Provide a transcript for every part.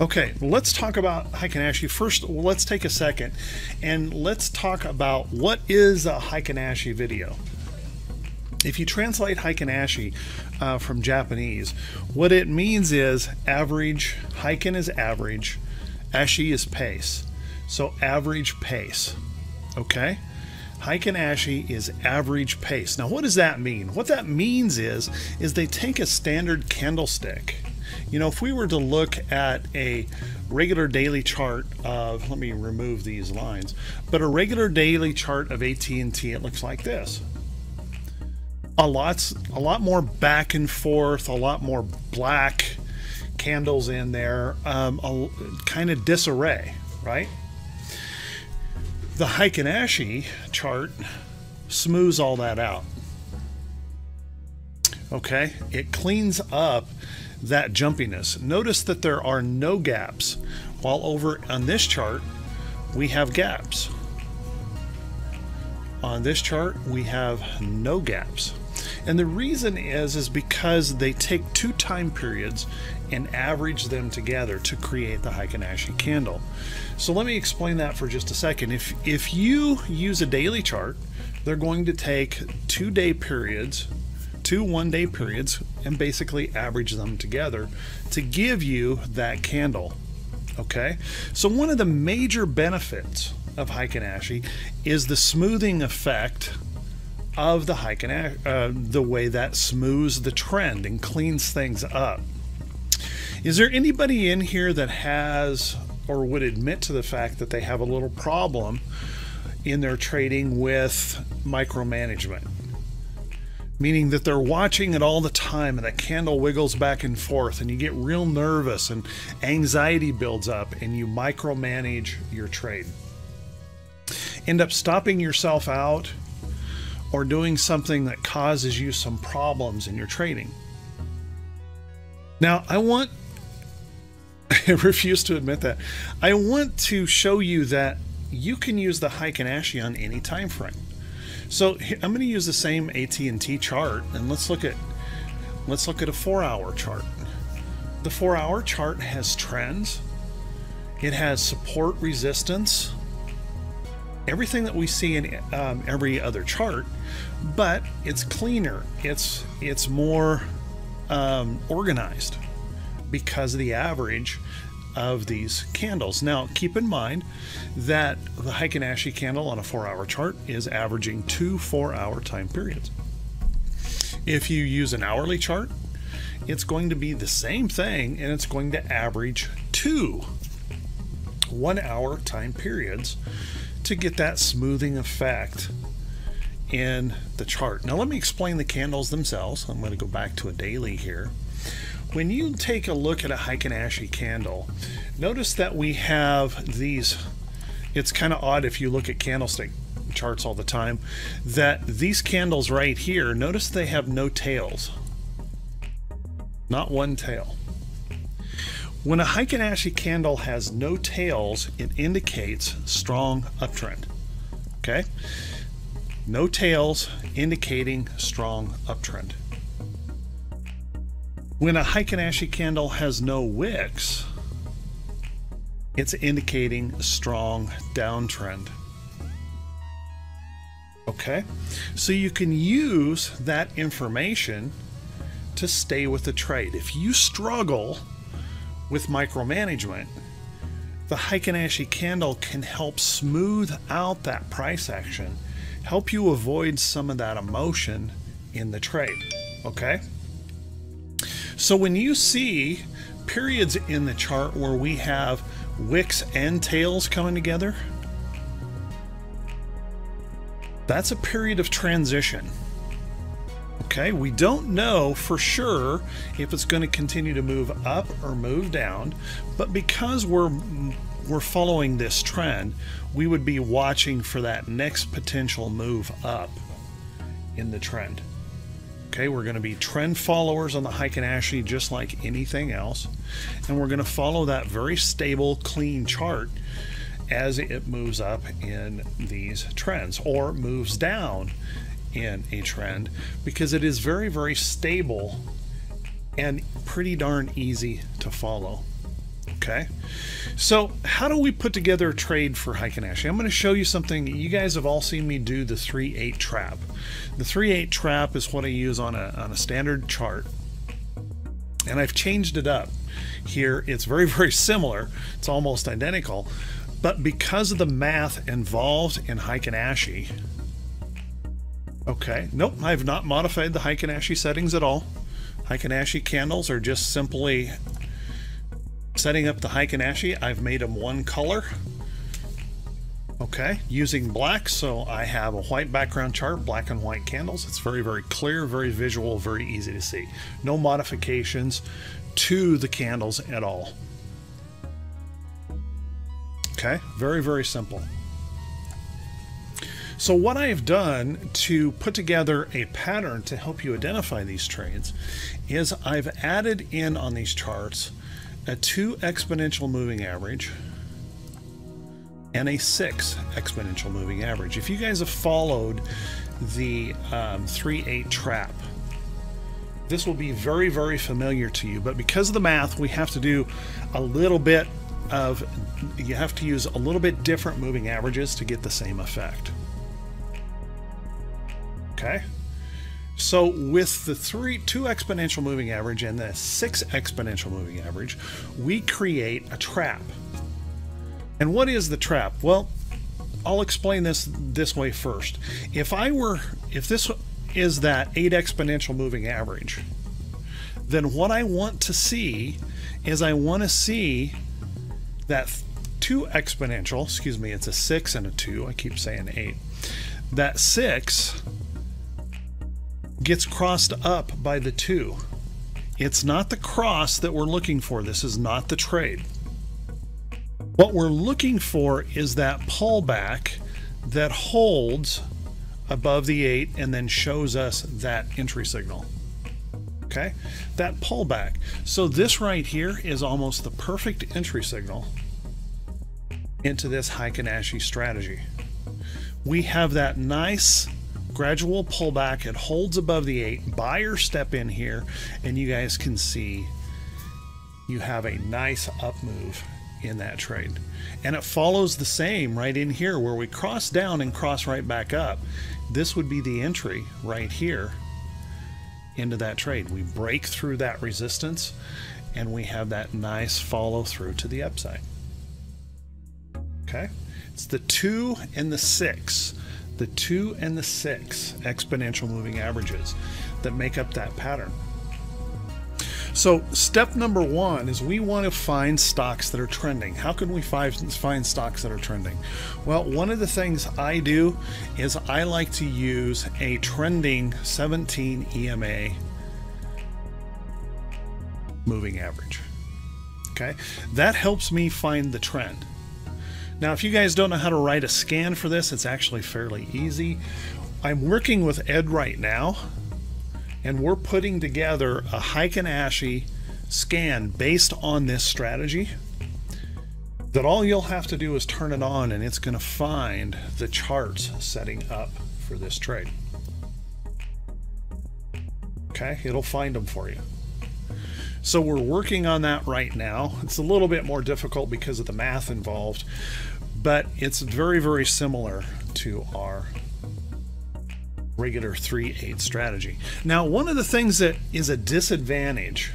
Okay, let's talk about Heikin Ashi. First, let's take a second and let's talk about what is a Heikin Ashi video. If you translate Heikin Ashi uh, from Japanese, what it means is average, Heikin is average, Ashi is pace. So average pace, okay? Heikin Ashi is average pace. Now what does that mean? What that means is, is they take a standard candlestick you know, if we were to look at a regular daily chart of, let me remove these lines, but a regular daily chart of AT&T, it looks like this. A lot, a lot more back and forth, a lot more black candles in there, um, a kind of disarray, right? The Heikin Ashi chart smooths all that out. Okay, it cleans up that jumpiness. Notice that there are no gaps, while over on this chart, we have gaps. On this chart, we have no gaps. And the reason is, is because they take two time periods and average them together to create the Heikin Ashi candle. So let me explain that for just a second. If, if you use a daily chart, they're going to take two day periods two one day periods and basically average them together to give you that candle. Okay, so one of the major benefits of Heikin Ashi is the smoothing effect of the Heikin uh, the way that smooths the trend and cleans things up. Is there anybody in here that has or would admit to the fact that they have a little problem in their trading with micromanagement? Meaning that they're watching it all the time and that candle wiggles back and forth and you get real nervous and anxiety builds up and you micromanage your trade. End up stopping yourself out or doing something that causes you some problems in your trading. Now, I want I refuse to admit that. I want to show you that you can use the Heikin Ashi on any time frame. So I'm going to use the same AT&T chart and let's look at let's look at a 4-hour chart. The 4-hour chart has trends. It has support resistance. Everything that we see in um, every other chart, but it's cleaner. It's it's more um, organized because of the average of these candles. Now, keep in mind that the Heikin Ashi candle on a four hour chart is averaging two four hour time periods. If you use an hourly chart, it's going to be the same thing and it's going to average two one hour time periods to get that smoothing effect in the chart. Now, let me explain the candles themselves. I'm going to go back to a daily here. When you take a look at a Heikin Ashi candle, notice that we have these. It's kind of odd if you look at candlestick charts all the time, that these candles right here, notice they have no tails. Not one tail. When a Heikin Ashi candle has no tails, it indicates strong uptrend. Okay? No tails indicating strong uptrend. When a Heikin Ashi candle has no wicks, it's indicating a strong downtrend. Okay, so you can use that information to stay with the trade. If you struggle with micromanagement, the Heikin Ashi candle can help smooth out that price action, help you avoid some of that emotion in the trade. Okay? So when you see periods in the chart where we have wicks and tails coming together, that's a period of transition. Okay, we don't know for sure if it's going to continue to move up or move down, but because we're we're following this trend, we would be watching for that next potential move up in the trend. Okay, we're going to be trend followers on the Heikin Ashi just like anything else. And we're going to follow that very stable, clean chart as it moves up in these trends or moves down in a trend because it is very, very stable and pretty darn easy to follow. Okay. So how do we put together a trade for Heikin Ashi? I'm going to show you something. You guys have all seen me do the 3-8 trap. The 3-8 trap is what I use on a, on a standard chart. And I've changed it up. Here it's very, very similar. It's almost identical. But because of the math involved in Heikin Ashi, okay, nope, I've not modified the Heikin Ashi settings at all. Heikin Ashi candles are just simply Setting up the Heikin Ashi, I've made them one color. Okay, using black, so I have a white background chart, black and white candles. It's very, very clear, very visual, very easy to see. No modifications to the candles at all. Okay, very, very simple. So what I have done to put together a pattern to help you identify these trades is I've added in on these charts a 2 exponential moving average, and a 6 exponential moving average. If you guys have followed the um, 3-8 trap, this will be very, very familiar to you. But because of the math, we have to do a little bit of, you have to use a little bit different moving averages to get the same effect. Okay? So with the three, two exponential moving average and the six exponential moving average, we create a trap. And what is the trap? Well, I'll explain this this way first. If I were, if this is that eight exponential moving average, then what I want to see is I want to see that two exponential, excuse me, it's a six and a two. I keep saying eight. That six gets crossed up by the 2. It's not the cross that we're looking for. This is not the trade. What we're looking for is that pullback that holds above the 8 and then shows us that entry signal. Okay, that pullback. So this right here is almost the perfect entry signal into this Heikin Ashi strategy. We have that nice gradual pullback. It holds above the 8. Buyer step in here, and you guys can see you have a nice up move in that trade. And it follows the same right in here where we cross down and cross right back up. This would be the entry right here into that trade. We break through that resistance and we have that nice follow through to the upside. Okay, it's the two and the six the 2 and the 6 exponential moving averages that make up that pattern. So step number one is we want to find stocks that are trending. How can we find, find stocks that are trending? Well, one of the things I do is I like to use a trending 17 EMA moving average. Okay, that helps me find the trend. Now, if you guys don't know how to write a scan for this, it's actually fairly easy. I'm working with Ed right now, and we're putting together a Heikin Ashi scan based on this strategy that all you'll have to do is turn it on and it's going to find the charts setting up for this trade. Okay, it'll find them for you. So we're working on that right now. It's a little bit more difficult because of the math involved, but it's very, very similar to our regular 3-8 strategy. Now, one of the things that is a disadvantage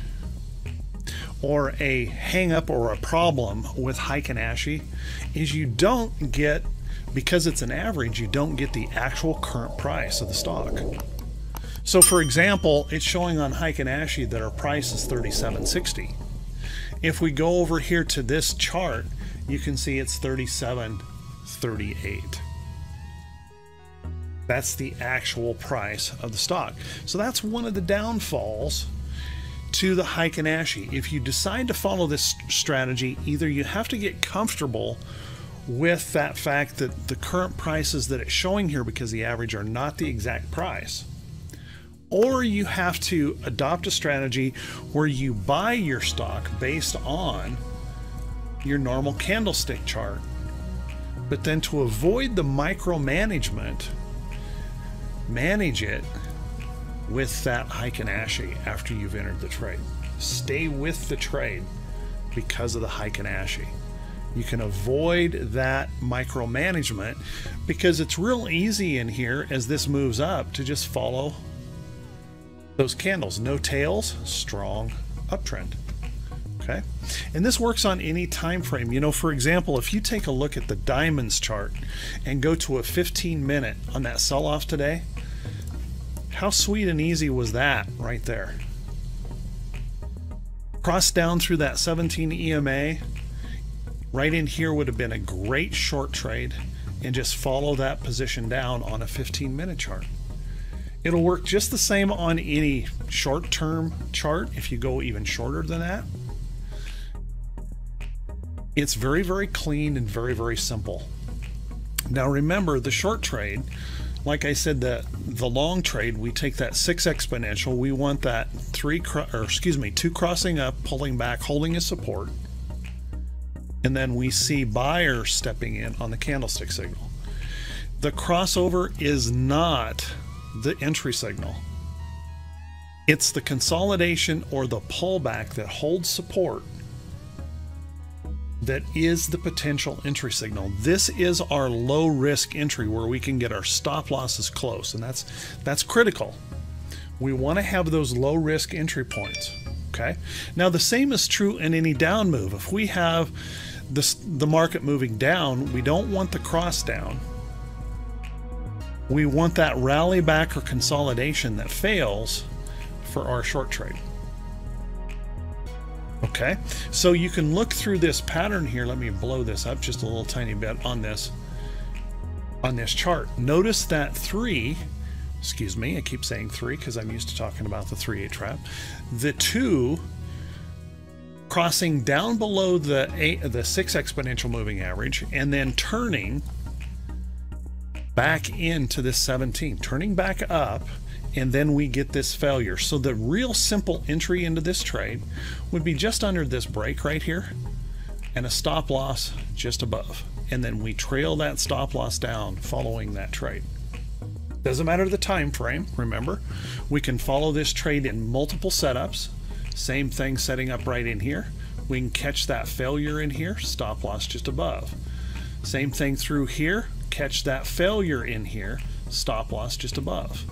or a hang up or a problem with Heikin Ashi is you don't get, because it's an average, you don't get the actual current price of the stock. So for example, it's showing on Heikin Ashi that our price is 37.60. If we go over here to this chart, you can see it's 37.38. That's the actual price of the stock. So that's one of the downfalls to the Heikin Ashi. If you decide to follow this strategy, either you have to get comfortable with that fact that the current prices that it's showing here because the average are not the exact price or you have to adopt a strategy where you buy your stock based on your normal candlestick chart. But then to avoid the micromanagement, manage it with that Heikin Ashi after you've entered the trade. Stay with the trade. because of the Heikin Ashi. You can avoid that micromanagement because it's real easy in here as this moves up to just follow those candles. No tails, strong uptrend. Okay. And this works on any time frame. You know, for example, if you take a look at the diamonds chart and go to a 15 minute on that sell off today, how sweet and easy was that right there? Cross down through that 17 EMA. Right in here would have been a great short trade and just follow that position down on a 15 minute chart. It'll work just the same on any short term chart if you go even shorter than that. It's very, very clean and very, very simple. Now remember the short trade, like I said, the the long trade, we take that six exponential. We want that three, or excuse me, two crossing up, pulling back, holding a support, and then we see buyers stepping in on the candlestick signal. The crossover is not the entry signal. It's the consolidation or the pullback that holds support that is the potential entry signal. This is our low risk entry where we can get our stop losses close and that's that's critical. We want to have those low risk entry points. Okay. Now the same is true in any down move. If we have this, the market moving down, we don't want the cross down. We want that rally back or consolidation that fails for our short trade. Okay, so you can look through this pattern here. Let me blow this up just a little tiny bit on this on this chart. Notice that three, excuse me, I keep saying three because I'm used to talking about the 3-8 trap. The two crossing down below the eight, the six exponential moving average and then turning back into this 17, turning back up and then we get this failure. So the real simple entry into this trade would be just under this break right here and a stop loss just above. And then we trail that stop loss down following that trade. Doesn't matter the time frame, remember. We can follow this trade in multiple setups. Same thing setting up right in here. We can catch that failure in here, stop loss just above. Same thing through here, catch that failure in here, stop loss just above.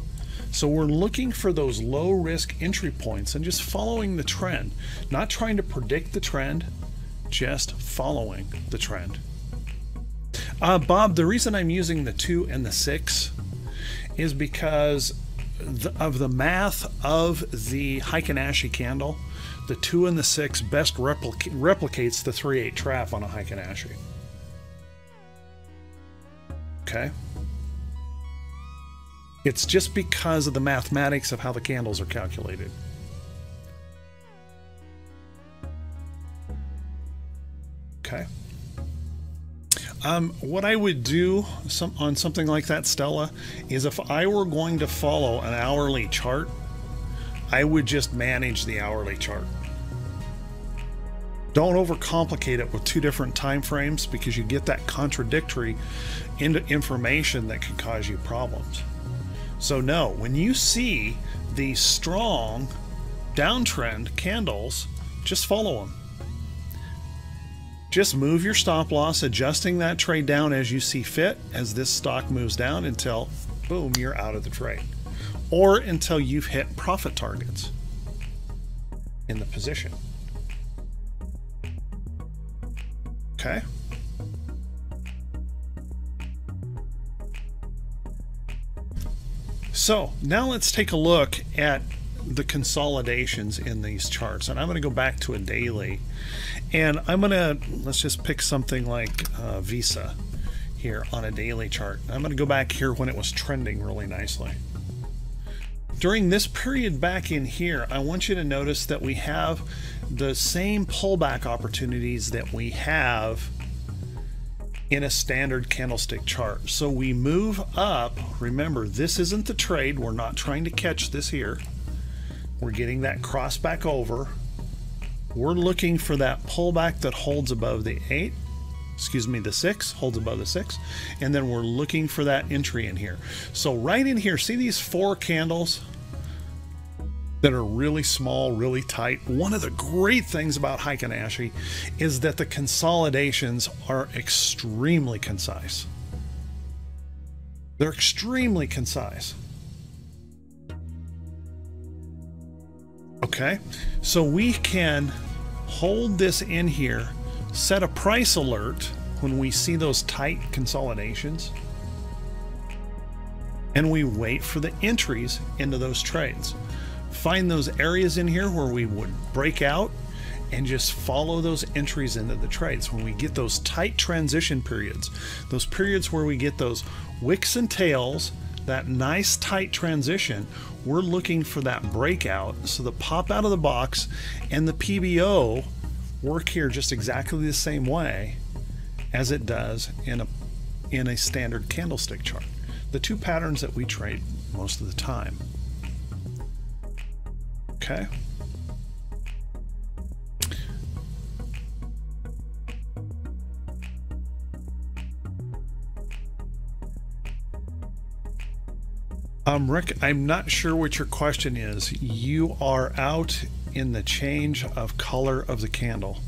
So we're looking for those low risk entry points and just following the trend, not trying to predict the trend, just following the trend. Uh, Bob, the reason I'm using the two and the six is because of the math of the Heikin Ashi candle. The two and the six best replic replicates the 3 8 trap on a Heikin Ashi. Okay. It's just because of the mathematics of how the candles are calculated. Okay. Um, what I would do some, on something like that, Stella, is if I were going to follow an hourly chart, I would just manage the hourly chart. Don't overcomplicate it with two different time frames because you get that contradictory information that can cause you problems. So, no, when you see these strong downtrend candles, just follow them. Just move your stop loss, adjusting that trade down as you see fit as this stock moves down until, boom, you're out of the trade. Or until you've hit profit targets in the position. Okay. So now let's take a look at the consolidations in these charts. And I'm going to go back to a daily. And I'm going to, let's just pick something like uh, Visa here on a daily chart. I'm going to go back here when it was trending really nicely. During this period back in here, I want you to notice that we have the same pullback opportunities that we have in a standard candlestick chart. So we move up. Remember, this isn't the trade. We're not trying to catch this here. We're getting that cross back over. We're looking for that pullback that holds above the 8. Excuse me, the 6 holds above the 6. And then we're looking for that entry in here. So right in here, see these four candles? That are really small, really tight. One of the great things about Heikin Ashi is that the consolidations are extremely concise. They're extremely concise. Okay, so we can hold this in here, set a price alert when we see those tight consolidations, and we wait for the entries into those trades. Find those areas in here where we would break out and just follow those entries into the trades. When we get those tight transition periods, those periods where we get those wicks and tails, that nice tight transition, we're looking for that breakout. So the pop out of the box and the PBO work here just exactly the same way as it does in a in a standard candlestick chart. The two patterns that we trade most of the time. Okay. Um, Rick, I'm not sure what your question is. You are out in the change of color of the candle.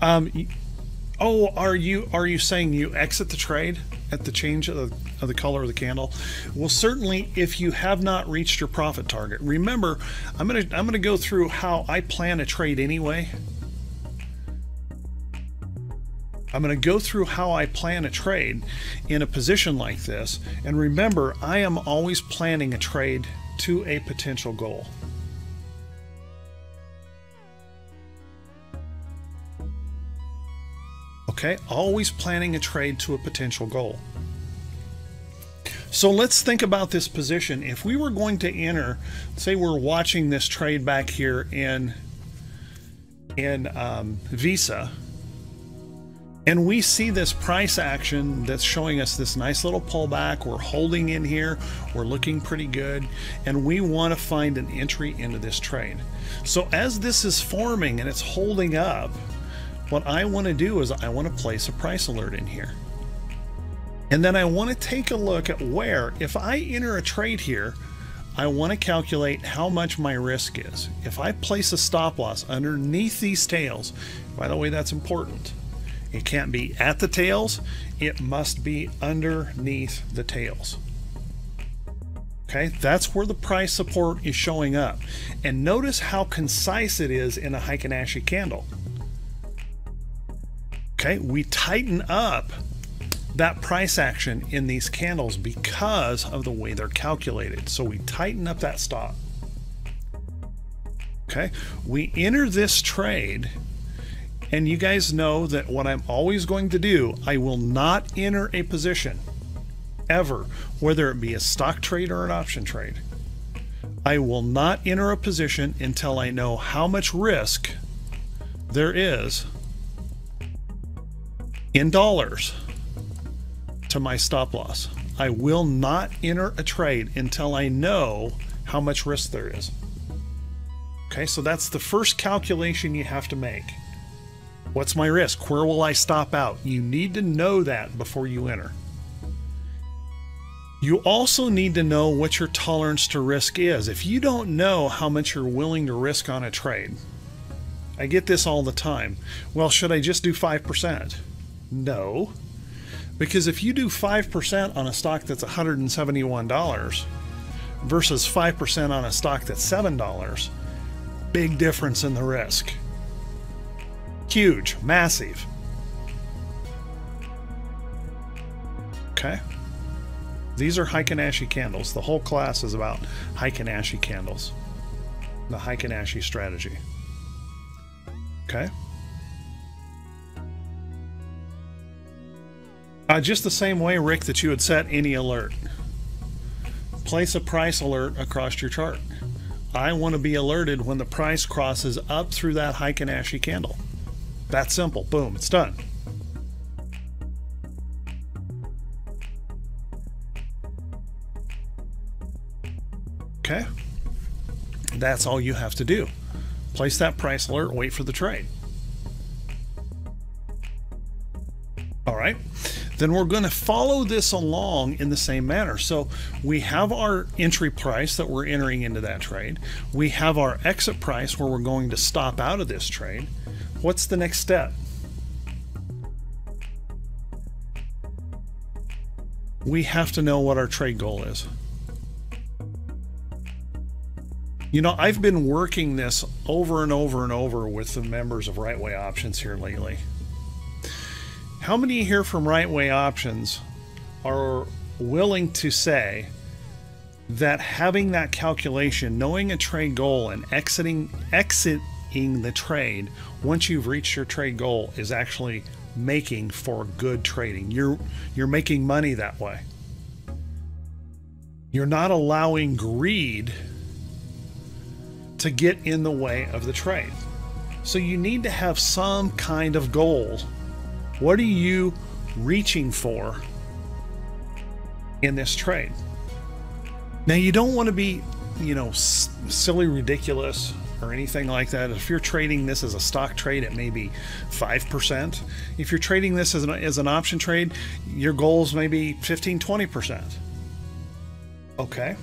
Um, oh, are you are you saying you exit the trade at the change of the, of the color of the candle? Well, certainly, if you have not reached your profit target. Remember, I'm gonna I'm gonna go through how I plan a trade anyway. I'm going to go through how I plan a trade in a position like this. And remember, I am always planning a trade to a potential goal. Okay, always planning a trade to a potential goal. So let's think about this position. If we were going to enter, say we're watching this trade back here in in um, Visa, and we see this price action that's showing us this nice little pullback. We're holding in here. We're looking pretty good. And we want to find an entry into this trade. So as this is forming and it's holding up, what I want to do is I want to place a price alert in here. And then I want to take a look at where, if I enter a trade here, I want to calculate how much my risk is. If I place a stop loss underneath these tails, by the way, that's important it can't be at the tails, it must be underneath the tails. Okay, that's where the price support is showing up. And notice how concise it is in a Heikin Ashi candle. Okay, we tighten up that price action in these candles because of the way they're calculated. So we tighten up that stop. Okay, we enter this trade and you guys know that what I'm always going to do, I will not enter a position ever, whether it be a stock trade or an option trade. I will not enter a position until I know how much risk there is in dollars to my stop loss. I will not enter a trade until I know how much risk there is. Okay, so that's the first calculation you have to make. What's my risk? Where will I stop out? You need to know that before you enter. You also need to know what your tolerance to risk is. If you don't know how much you're willing to risk on a trade, I get this all the time. Well, should I just do 5%? No. Because if you do 5% on a stock that's $171 versus 5% on a stock that's $7, big difference in the risk. Huge, massive. Okay. These are Heikin Ashi candles. The whole class is about Heikin Ashi candles. The Heikin Ashi strategy. Okay. Uh, just the same way, Rick, that you would set any alert. Place a price alert across your chart. I want to be alerted when the price crosses up through that Heikin Ashi candle. That simple. Boom, it's done. Okay. That's all you have to do. Place that price alert, wait for the trade. All right. Then we're going to follow this along in the same manner. So we have our entry price that we're entering into that trade. We have our exit price where we're going to stop out of this trade. What's the next step? We have to know what our trade goal is. You know, I've been working this over and over and over with the members of Right Way Options here lately. How many here from Right Way Options are willing to say that having that calculation, knowing a trade goal and exiting exiting the trade once you've reached your trade goal is actually making for good trading. You're you're making money that way. You're not allowing greed to get in the way of the trade. So you need to have some kind of goal. What are you reaching for in this trade? Now, you don't want to be, you know, silly, ridiculous, or anything like that. If you're trading this as a stock trade, it may be 5%. If you're trading this as an, as an option trade, your goals may be 15, 20%. Okay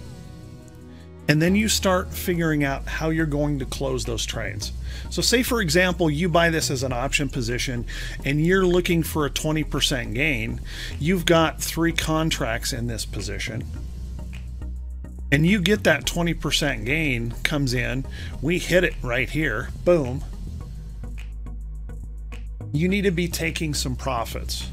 and then you start figuring out how you're going to close those trades. So say for example, you buy this as an option position and you're looking for a 20% gain. You've got three contracts in this position. And you get that 20% gain comes in, we hit it right here, boom. You need to be taking some profits.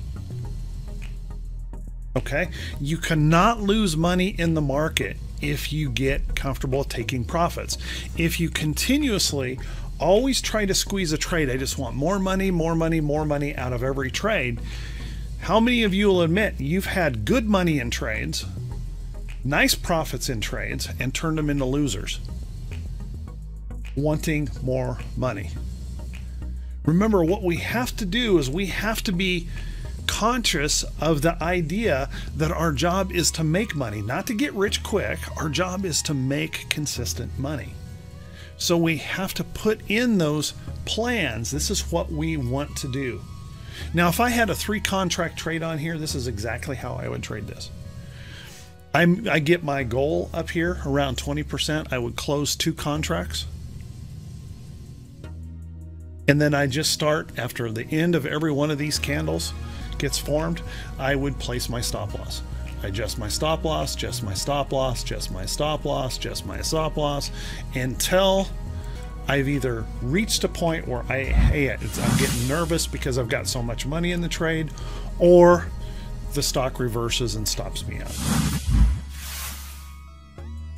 Okay? You cannot lose money in the market if you get comfortable taking profits. If you continuously always try to squeeze a trade, I just want more money, more money, more money out of every trade. How many of you will admit you've had good money in trades, nice profits in trades, and turned them into losers? Wanting more money. Remember, what we have to do is we have to be conscious of the idea that our job is to make money, not to get rich quick. Our job is to make consistent money. So we have to put in those plans. This is what we want to do. Now, if I had a three contract trade on here, this is exactly how I would trade this. I'm, I get my goal up here around 20%. I would close two contracts. And then I just start after the end of every one of these candles gets formed, I would place my stop loss. I adjust my stop loss, just my stop loss, just my stop loss, just my stop loss, until I've either reached a point where I, hey, I'm getting nervous because I've got so much money in the trade, or the stock reverses and stops me out.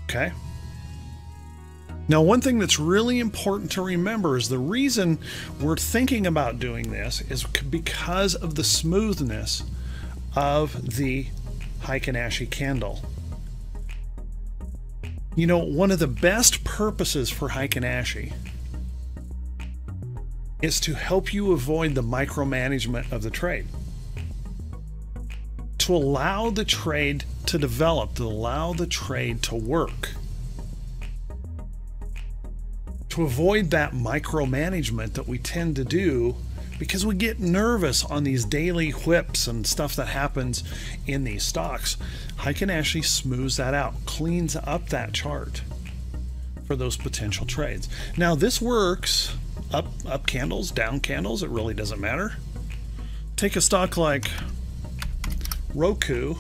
Okay. Now, one thing that's really important to remember is the reason we're thinking about doing this is because of the smoothness of the Heikin Ashi candle. You know, one of the best purposes for Heikin Ashi is to help you avoid the micromanagement of the trade. To allow the trade to develop, to allow the trade to work to avoid that micromanagement that we tend to do because we get nervous on these daily whips and stuff that happens in these stocks. Heikin Ashi smooths that out, cleans up that chart for those potential trades. Now this works up up candles, down candles, it really doesn't matter. Take a stock like Roku.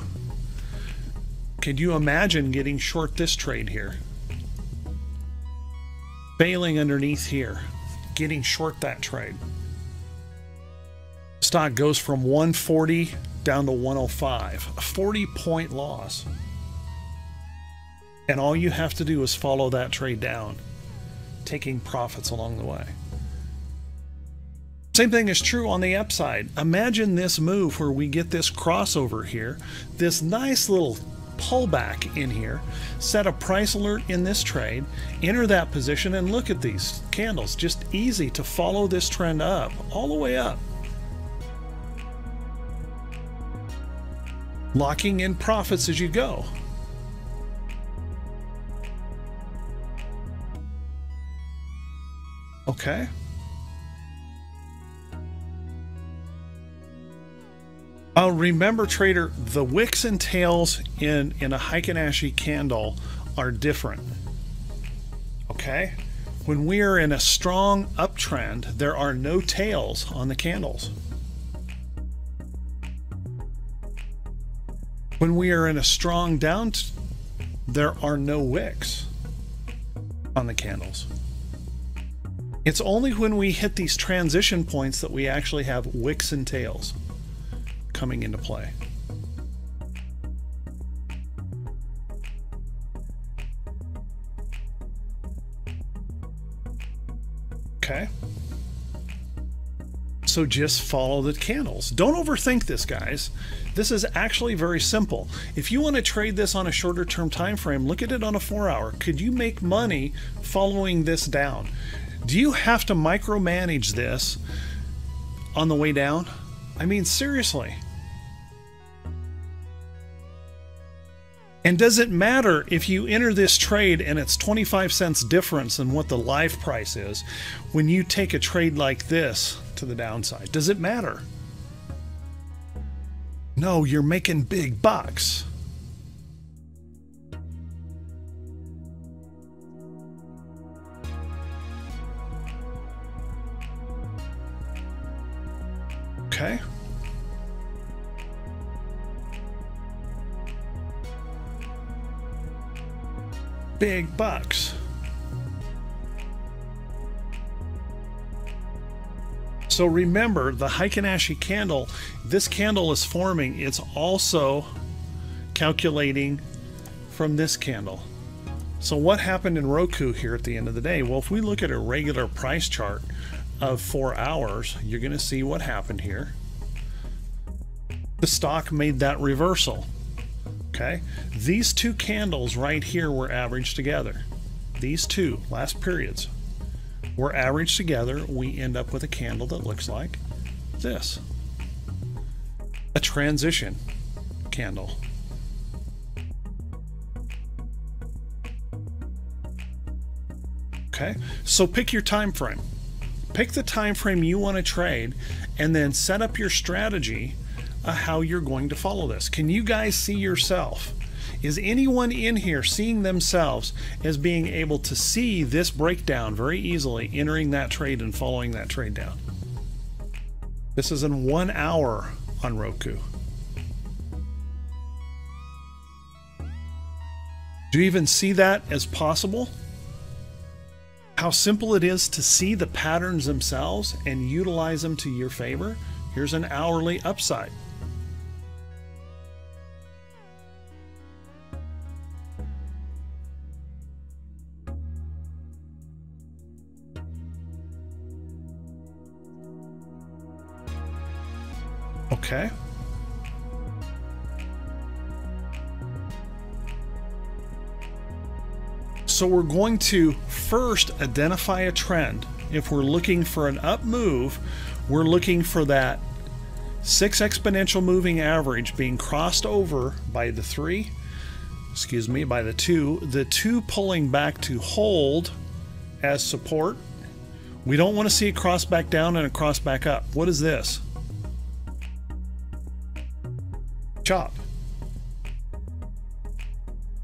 Could you imagine getting short this trade here? Failing underneath here, getting short that trade. Stock goes from 140 down to 105, a 40 point loss. And all you have to do is follow that trade down, taking profits along the way. Same thing is true on the upside. Imagine this move where we get this crossover here, this nice little pull back in here, set a price alert in this trade, enter that position, and look at these candles. Just easy to follow this trend up, all the way up. Locking in profits as you go. Okay. Now remember trader, the wicks and tails in, in a Heikin Ashi candle are different. Okay? When we are in a strong uptrend, there are no tails on the candles. When we are in a strong down, there are no wicks on the candles. It's only when we hit these transition points that we actually have wicks and tails coming into play. Okay. So just follow the candles. Don't overthink this, guys. This is actually very simple. If you want to trade this on a shorter term time frame, look at it on a 4 hour. Could you make money following this down? Do you have to micromanage this on the way down? I mean, seriously. And does it matter if you enter this trade and it's 25 cents difference in what the live price is when you take a trade like this to the downside? Does it matter? No, you're making big bucks. Okay. Big bucks. So remember the Heikin Ashi candle, this candle is forming, it's also calculating from this candle. So what happened in Roku here at the end of the day? Well, if we look at a regular price chart of four hours, you're going to see what happened here. The stock made that reversal. Okay, these two candles right here were averaged together. These two last periods were averaged together. We end up with a candle that looks like this a transition candle. Okay, so pick your time frame. Pick the time frame you want to trade and then set up your strategy uh, how you're going to follow this. Can you guys see yourself? Is anyone in here seeing themselves as being able to see this breakdown very easily, entering that trade and following that trade down? This is in one hour on Roku. Do you even see that as possible? How simple it is to see the patterns themselves and utilize them to your favor? Here's an hourly upside. Okay. So we're going to first identify a trend. If we're looking for an up move, we're looking for that six exponential moving average being crossed over by the three, excuse me, by the two, the two pulling back to hold as support. We don't want to see a cross back down and a cross back up. What is this? Chop.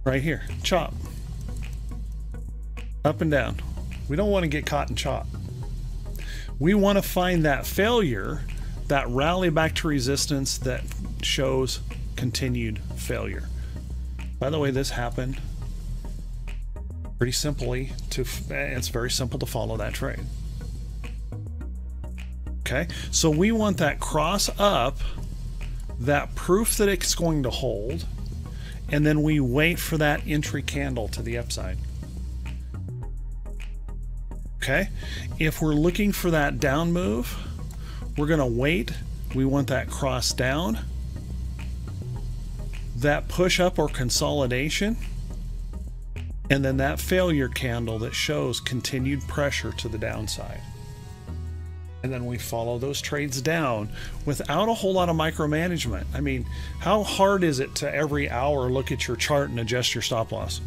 Right here, chop. Up and down. We don't want to get caught in chop. We want to find that failure, that rally back to resistance that shows continued failure. By the way, this happened pretty simply to it's very simple to follow that trade. Okay, so we want that cross up that proof that it's going to hold, and then we wait for that entry candle to the upside. Okay, if we're looking for that down move, we're to wait. We want that cross down, that push up or consolidation, and then that failure candle that shows continued pressure to the downside and then we follow those trades down without a whole lot of micromanagement. I mean, how hard is it to every hour look at your chart and adjust your stop loss?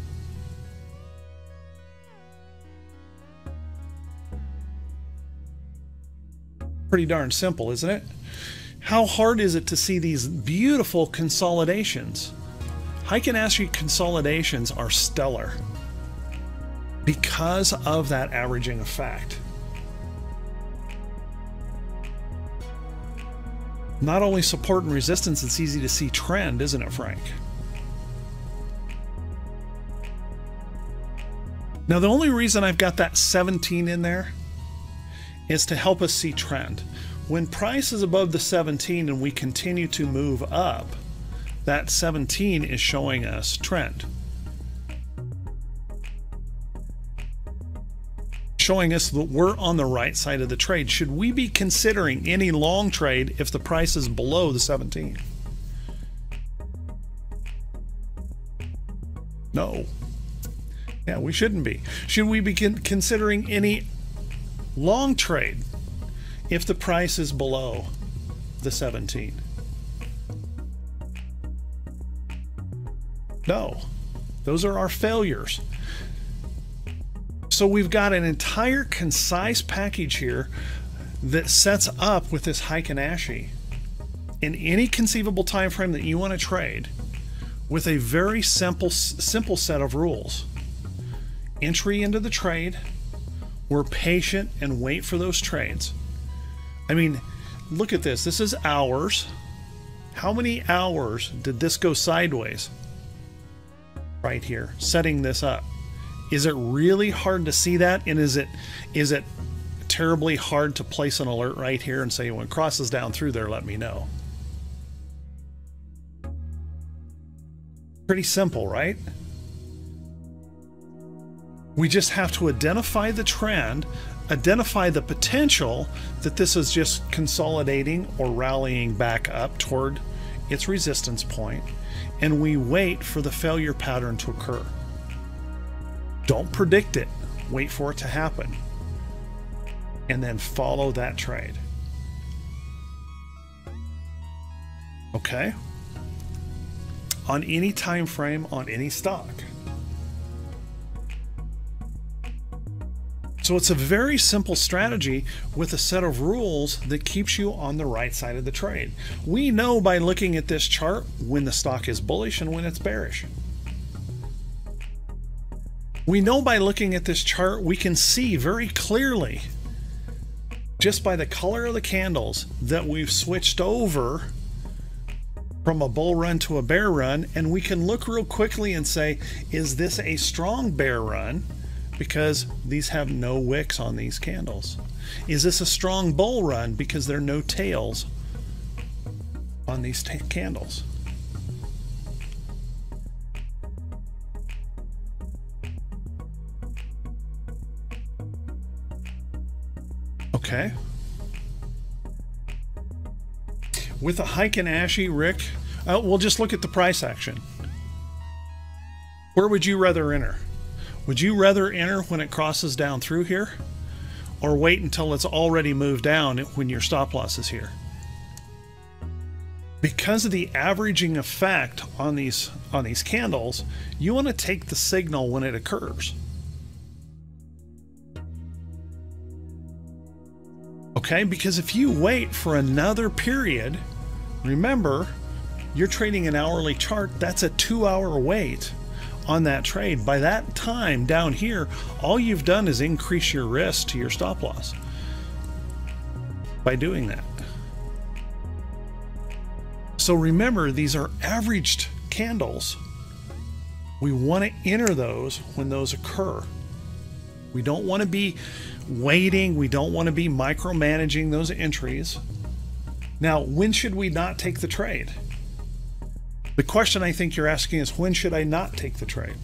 Pretty darn simple, isn't it? How hard is it to see these beautiful consolidations? Heikin Ashi consolidations are stellar because of that averaging effect. Not only support and resistance, it's easy to see trend, isn't it, Frank? Now, the only reason I've got that 17 in there is to help us see trend. When price is above the 17 and we continue to move up, that 17 is showing us trend. Showing us that we're on the right side of the trade. Should we be considering any long trade if the price is below the 17? No. Yeah, we shouldn't be. Should we be considering any long trade if the price is below the 17? No. Those are our failures. So we've got an entire concise package here that sets up with this Heikin Ashi in any conceivable time frame that you want to trade with a very simple simple set of rules entry into the trade. We're patient and wait for those trades. I mean, look at this. This is hours. How many hours did this go sideways? Right here, setting this up. Is it really hard to see that? And is it is it terribly hard to place an alert right here and say when it crosses down through there, let me know? Pretty simple, right? We just have to identify the trend, identify the potential that this is just consolidating or rallying back up toward its resistance point, and we wait for the failure pattern to occur. Don't predict it, wait for it to happen, and then follow that trade. Okay? On any time frame, on any stock. So it's a very simple strategy with a set of rules that keeps you on the right side of the trade. We know by looking at this chart when the stock is bullish and when it's bearish. We know by looking at this chart, we can see very clearly, just by the color of the candles, that we've switched over from a bull run to a bear run. And we can look real quickly and say, is this a strong bear run? because these have no wicks on these candles. Is this a strong bull run because there are no tails on these candles? Okay. With a Heikin Ashi, Rick, uh, we'll just look at the price action. Where would you rather enter? Would you rather enter when it crosses down through here or wait until it's already moved down when your stop loss is here? Because of the averaging effect on these on these candles, you want to take the signal when it occurs. Okay, because if you wait for another period, remember, you're trading an hourly chart, that's a two hour wait on that trade. By that time down here, all you've done is increase your risk to your stop loss by doing that. So remember, these are averaged candles. We want to enter those when those occur. We don't want to be waiting. We don't want to be micromanaging those entries. Now, when should we not take the trade? The question I think you're asking is when should I not take the trade?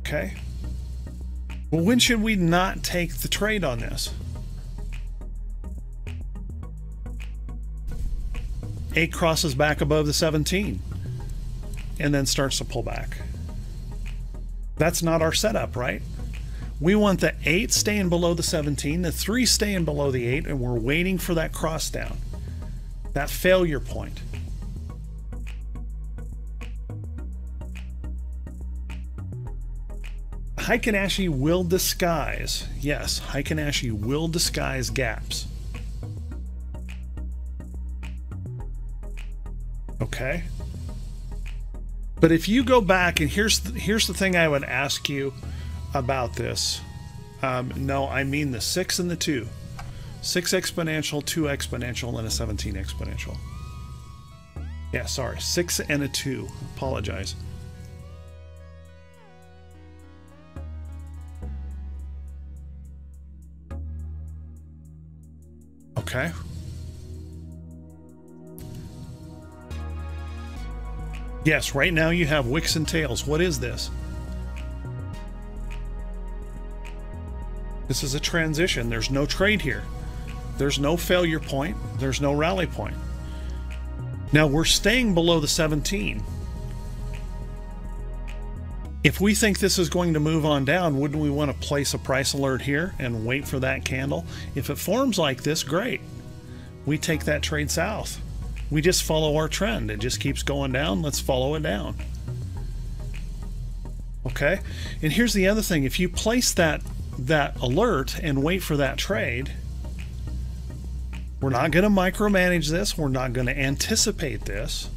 Okay. Well, when should we not take the trade on this? Eight crosses back above the 17 and then starts to pull back. That's not our setup, right? We want the 8 staying below the 17, the 3 staying below the 8, and we're waiting for that cross down, that failure point. Heikin Ashi will disguise, yes, Heikin Ashi will disguise gaps. Okay. But if you go back and here's the, here's the thing I would ask you about this. Um, no, I mean the six and the two. Six exponential, two exponential, and a 17 exponential. Yeah, sorry. Six and a two. Apologize. Okay. Yes, right now you have wicks and tails. What is this? This is a transition. There's no trade here. There's no failure point. There's no rally point. Now we're staying below the 17. If we think this is going to move on down, wouldn't we want to place a price alert here and wait for that candle? If it forms like this, great. We take that trade south. We just follow our trend. It just keeps going down. Let's follow it down. Okay? And here's the other thing. If you place that that alert and wait for that trade, we're not going to micromanage this. We're not going to anticipate this.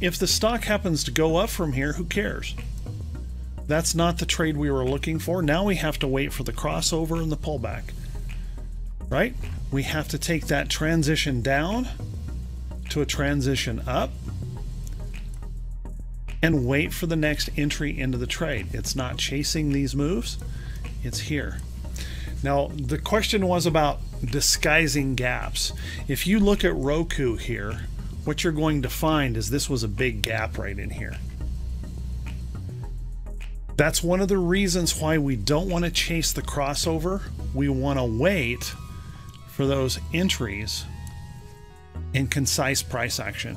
If the stock happens to go up from here, who cares? That's not the trade we were looking for. Now we have to wait for the crossover and the pullback. Right? We have to take that transition down to a transition up and wait for the next entry into the trade. It's not chasing these moves, it's here. Now, the question was about disguising gaps. If you look at Roku here, what you're going to find is this was a big gap right in here. That's one of the reasons why we don't want to chase the crossover. We want to wait for those entries in concise price action.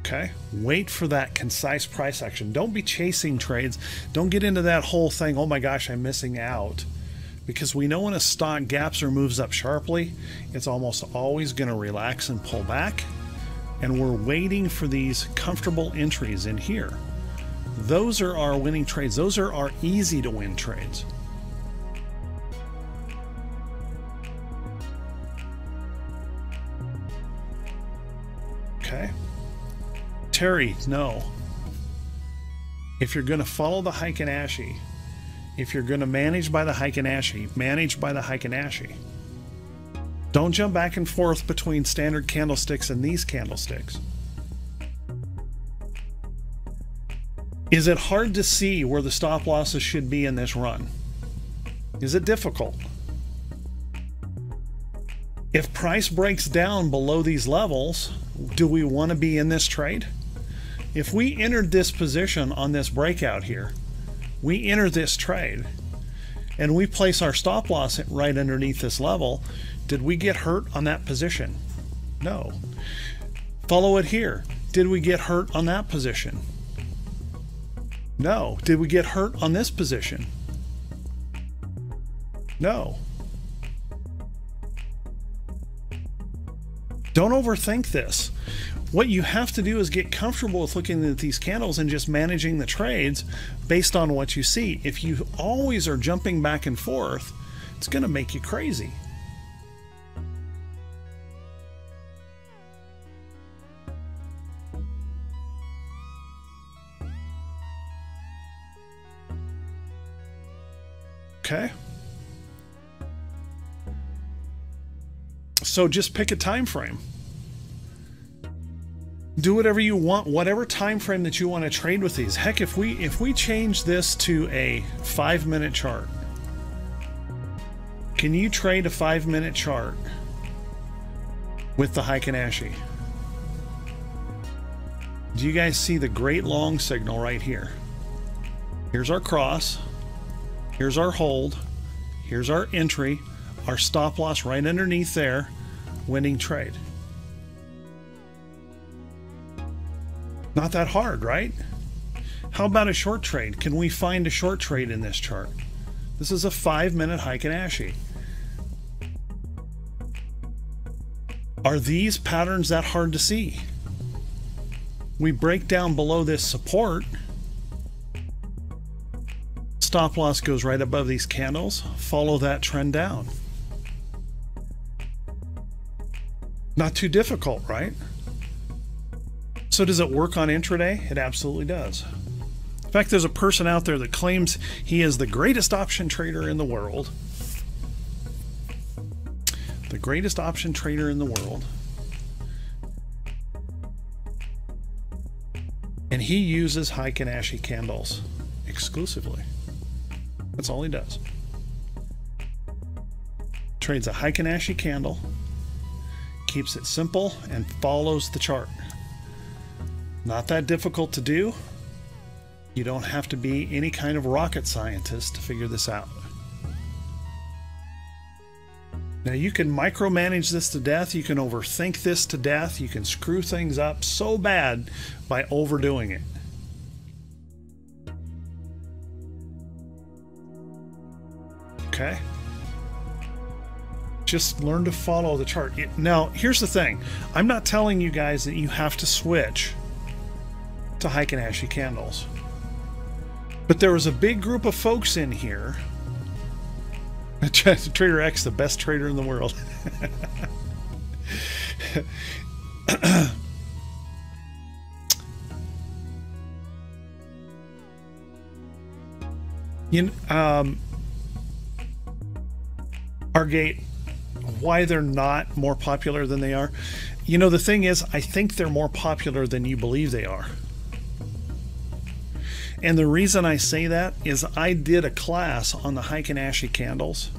Okay, wait for that concise price action. Don't be chasing trades. Don't get into that whole thing, oh my gosh, I'm missing out because we know when a stock gaps or moves up sharply, it's almost always going to relax and pull back. And we're waiting for these comfortable entries in here. Those are our winning trades. Those are our easy to win trades. Okay. Terry, no. If you're going to follow the Heikin Ashi, if you're going to manage by the Heikin Ashi, manage by the Heikin Ashi. Don't jump back and forth between standard candlesticks and these candlesticks. Is it hard to see where the stop losses should be in this run? Is it difficult? If price breaks down below these levels, do we want to be in this trade? If we entered this position on this breakout here, we enter this trade and we place our stop loss right underneath this level, did we get hurt on that position? No. Follow it here. Did we get hurt on that position? No. Did we get hurt on this position? No. Don't overthink this. What you have to do is get comfortable with looking at these candles and just managing the trades based on what you see. If you always are jumping back and forth, it's going to make you crazy. So just pick a time frame. Do whatever you want whatever time frame that you want to trade with these. Heck if we if we change this to a five minute chart. Can you trade a five minute chart with the Heikin Ashi do you guys see the great long signal right here? Here's our cross. Here's our hold. Here's our entry. Our stop loss right underneath there winning trade Not that hard, right? How about a short trade? Can we find a short trade in this chart? This is a five minute Heikin Ashi. Are these patterns that hard to see? We break down below this support. stop loss goes right above these candles, follow that trend down. Not too difficult, right? So does it work on intraday? It absolutely does. In fact, there's a person out there that claims he is the greatest option trader in the world. The greatest option trader in the world. And he uses Heikin Ashi candles exclusively. That's all he does. Trades a Heikin Ashi candle, keeps it simple, and follows the chart. Not that difficult to do. You don't have to be any kind of rocket scientist to figure this out. Now you can micromanage this to death, you can overthink this to death, you can screw things up so bad by overdoing it. Okay? Just learn to follow the chart. Now, here's the thing. I'm not telling you guys that you have to switch to Heikin Ashi candles. But there was a big group of folks in here Trader X, the best trader in the world. you um, Argate, why they're not more popular than they are. You know, the thing is, I think they're more popular than you believe they are. And the reason I say that is I did a class on the Heikin Ashi candles.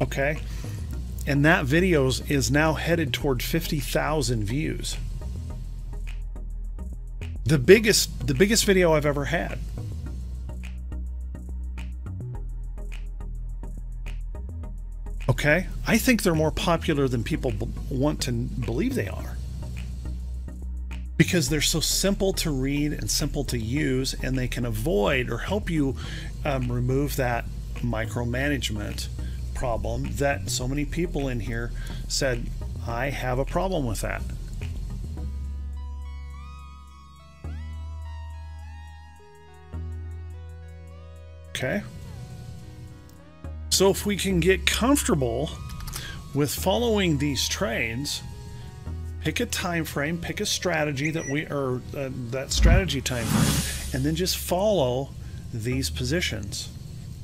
Okay. And that video is now headed toward 50,000 views. The biggest the biggest video I've ever had. Okay? I think they're more popular than people want to believe they are because they're so simple to read and simple to use, and they can avoid or help you um, remove that micromanagement problem that so many people in here said, I have a problem with that. Okay. So if we can get comfortable with following these trades, pick a time frame, pick a strategy that we are uh, that strategy time frame, and then just follow these positions.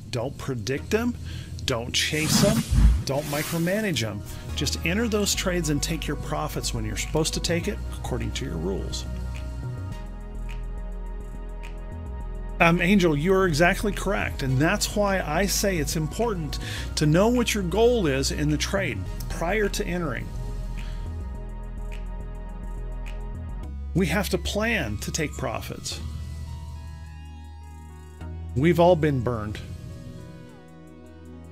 Don't predict them, don't chase them, don't micromanage them. Just enter those trades and take your profits when you're supposed to take it according to your rules. Um, Angel, you're exactly correct. And that's why I say it's important to know what your goal is in the trade prior to entering. We have to plan to take profits. We've all been burned.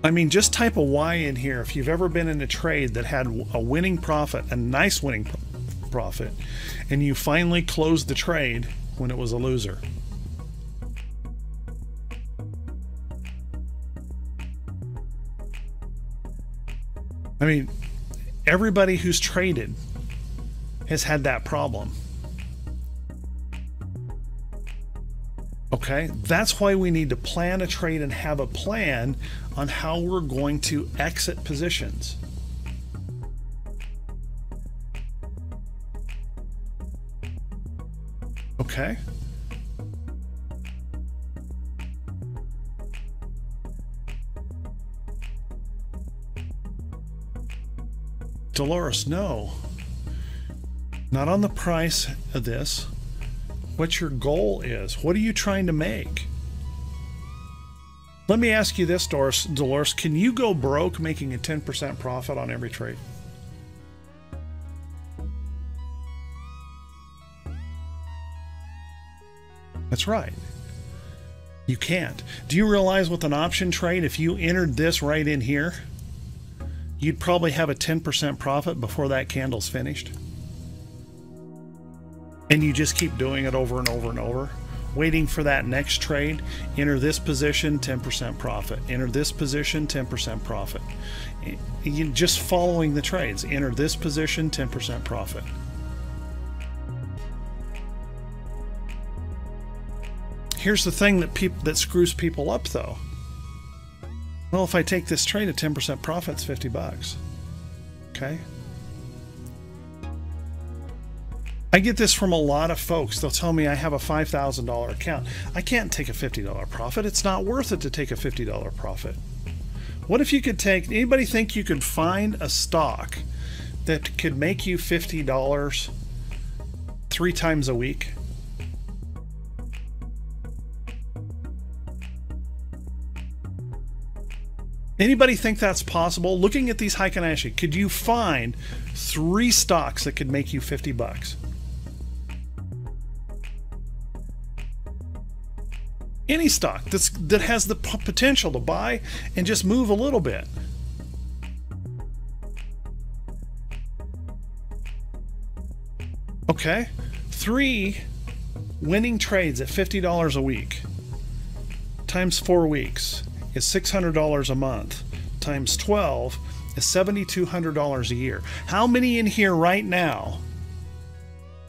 I mean, just type a Y in here if you've ever been in a trade that had a winning profit, a nice winning profit, and you finally closed the trade when it was a loser. I mean, everybody who's traded has had that problem. Okay, that's why we need to plan a trade and have a plan on how we're going to exit positions. Okay. Dolores, no. Not on the price of this what your goal is. What are you trying to make? Let me ask you this, Doris, Dolores. Can you go broke making a 10% profit on every trade? That's right. You can't. Do you realize with an option trade, if you entered this right in here, you'd probably have a 10% profit before that candle's finished? and you just keep doing it over and over and over waiting for that next trade. Enter this position 10% profit. Enter this position 10% profit. You just following the trades. Enter this position 10% profit. Here's the thing that people that screws people up though. Well, if I take this trade at 10% profit, it's 50 bucks. Okay. I get this from a lot of folks. They'll tell me I have a $5,000 account. I can't take a $50 profit. It's not worth it to take a $50 profit. What if you could take, anybody think you could find a stock that could make you $50 three times a week? Anybody think that's possible? Looking at these Heikin Ashi, could you find three stocks that could make you 50 bucks? Any stock that's that has the potential to buy and just move a little bit. Okay, three winning trades at $50 a week times four weeks is $600 a month times 12 is $7,200 a year. How many in here right now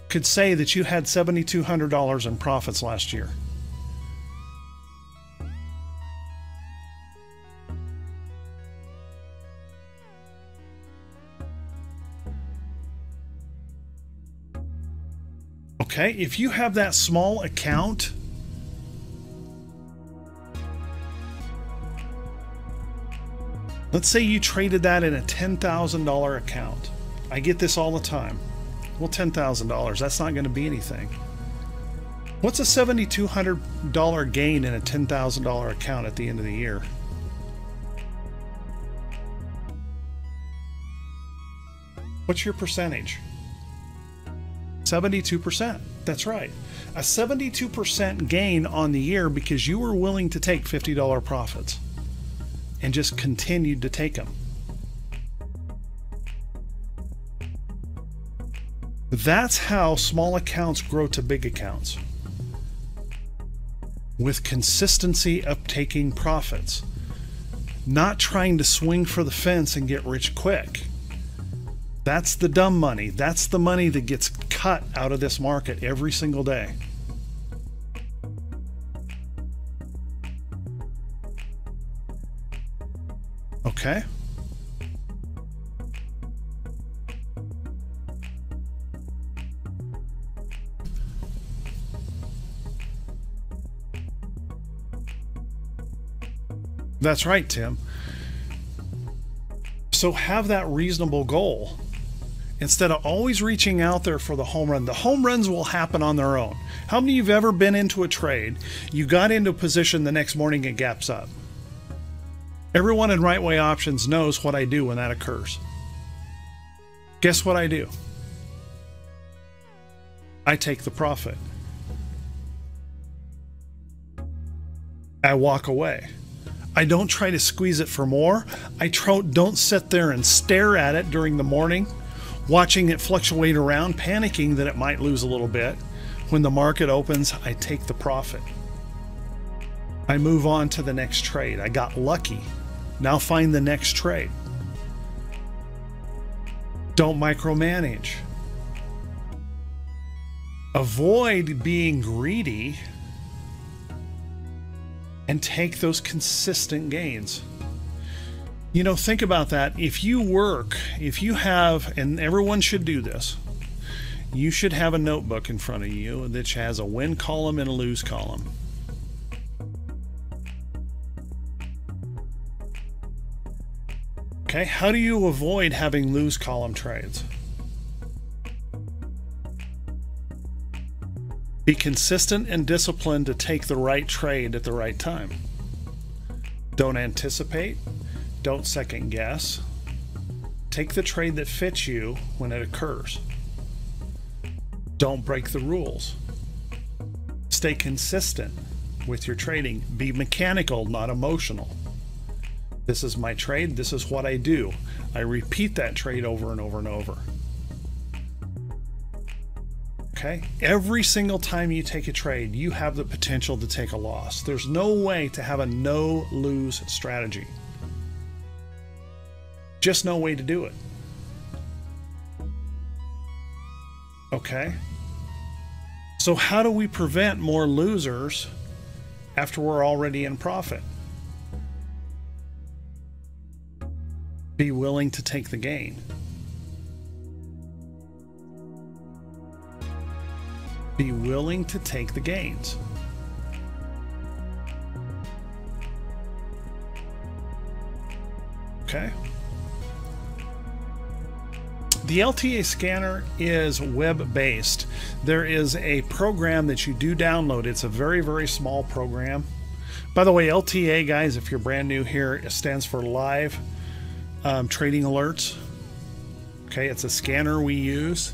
could say that you had $7,200 in profits last year? Okay, if you have that small account, let's say you traded that in a $10,000 account. I get this all the time. Well, $10,000, that's not going to be anything. What's a $7,200 gain in a $10,000 account at the end of the year? What's your percentage? 72%. That's right. A 72% gain on the year because you were willing to take $50 profits and just continued to take them. That's how small accounts grow to big accounts. With consistency of taking profits, not trying to swing for the fence and get rich quick. That's the dumb money. That's the money that gets cut out of this market every single day. Okay. That's right, Tim. So have that reasonable goal instead of always reaching out there for the home run. The home runs will happen on their own. How many of you have ever been into a trade? You got into a position the next morning it gaps up. Everyone in Right Way Options knows what I do when that occurs. Guess what I do? I take the profit. I walk away. I don't try to squeeze it for more. I don't sit there and stare at it during the morning watching it fluctuate around, panicking that it might lose a little bit. When the market opens, I take the profit. I move on to the next trade. I got lucky. Now find the next trade. Don't micromanage. Avoid being greedy and take those consistent gains. You know, think about that. If you work, if you have, and everyone should do this, you should have a notebook in front of you that has a win column and a lose column. Okay, how do you avoid having lose column trades? Be consistent and disciplined to take the right trade at the right time. Don't anticipate, don't second guess. Take the trade that fits you when it occurs. Don't break the rules. Stay consistent with your trading. Be mechanical, not emotional. This is my trade. This is what I do. I repeat that trade over and over and over. Okay? Every single time you take a trade, you have the potential to take a loss. There's no way to have a no lose strategy. Just no way to do it. Okay? So, how do we prevent more losers after we're already in profit. Be willing to take the gain. Be willing to take the gains. Okay. The LTA scanner is web based. There is a program that you do download. It's a very, very small program. By the way, LTA, guys, if you're brand new here, it stands for Live um, Trading Alerts. Okay, it's a scanner we use.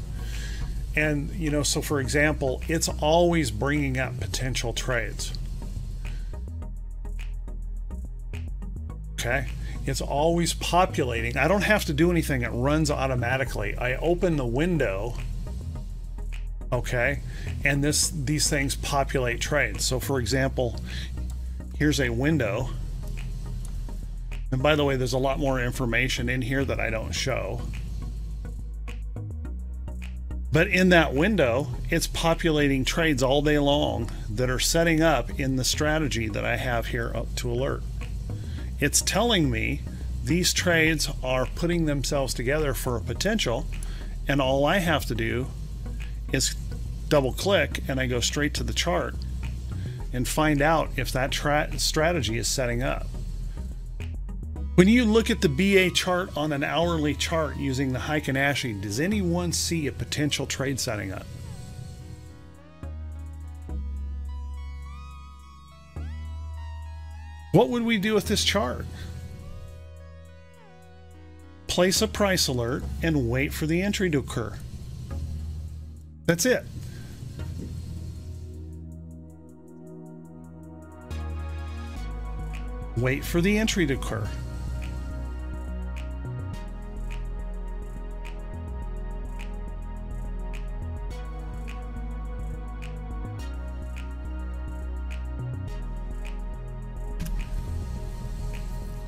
And, you know, so for example, it's always bringing up potential trades. Okay. It's always populating. I don't have to do anything. It runs automatically. I open the window, okay, and this these things populate trades. So for example, here's a window. And by the way, there's a lot more information in here that I don't show. But in that window, it's populating trades all day long that are setting up in the strategy that I have here up to alert it's telling me these trades are putting themselves together for a potential and all I have to do is double click and I go straight to the chart and find out if that strategy is setting up. When you look at the BA chart on an hourly chart using the Heikin Ashi, does anyone see a potential trade setting up? What would we do with this chart? Place a price alert and wait for the entry to occur. That's it. Wait for the entry to occur.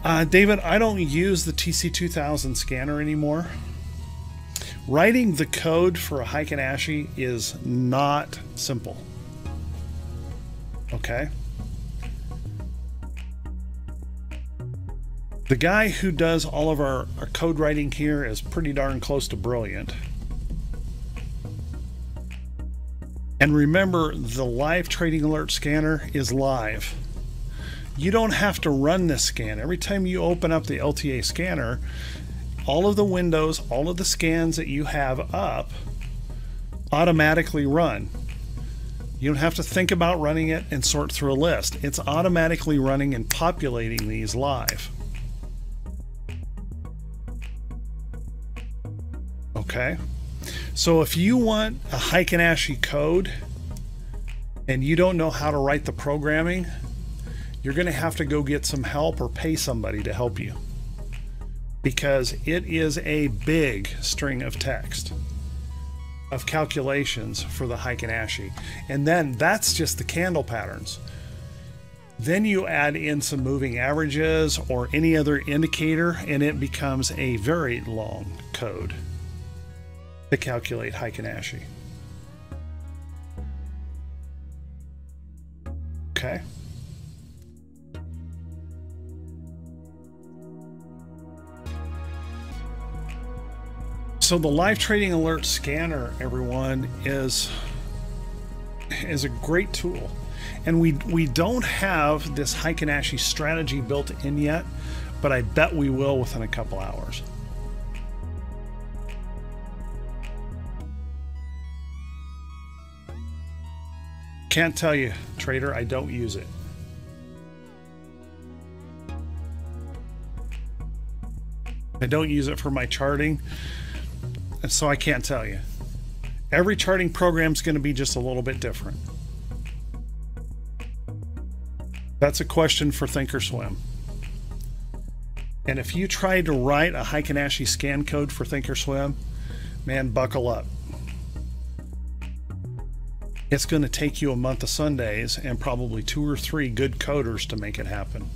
Uh, David, I don't use the TC2000 scanner anymore. Writing the code for a Heikin Ashi is not simple. Okay? The guy who does all of our, our code writing here is pretty darn close to brilliant. And remember, the live trading alert scanner is live you don't have to run this scan. Every time you open up the LTA scanner, all of the windows, all of the scans that you have up automatically run. You don't have to think about running it and sort through a list. It's automatically running and populating these live. Okay. So if you want a Heikin Ashi code and you don't know how to write the programming, you're going to have to go get some help or pay somebody to help you because it is a big string of text of calculations for the Heikin Ashi. And then that's just the candle patterns. Then you add in some moving averages or any other indicator, and it becomes a very long code to calculate Heikin Ashi. Okay. So the live trading alert scanner, everyone, is is a great tool. And we we don't have this Heikin Ashi strategy built in yet, but I bet we will within a couple hours. Can't tell you, trader, I don't use it. I don't use it for my charting and so I can't tell you. Every charting program is going to be just a little bit different. That's a question for Thinkorswim. And if you try to write a Heikin Ashi scan code for Thinkorswim, man, buckle up. It's going to take you a month of Sundays and probably two or three good coders to make it happen.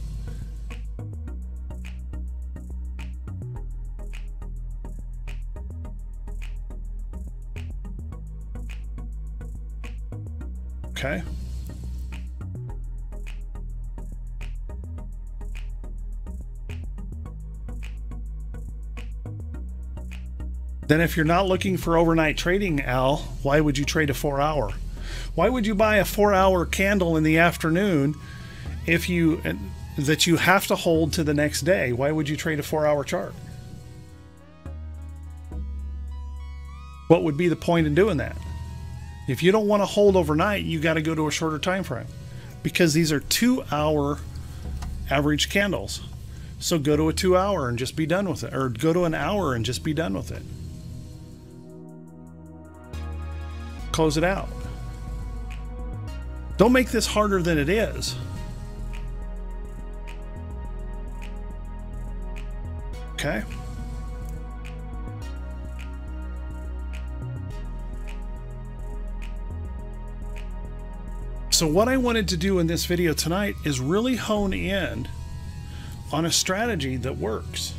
Okay. Then if you're not looking for overnight trading, Al, why would you trade a four hour? Why would you buy a four hour candle in the afternoon if you that you have to hold to the next day? Why would you trade a four hour chart? What would be the point in doing that? If you don't want to hold overnight, you got to go to a shorter time frame because these are 2 hour average candles. So go to a 2 hour and just be done with it or go to an hour and just be done with it. Close it out. Don't make this harder than it is. Okay. So what I wanted to do in this video tonight is really hone in on a strategy that works.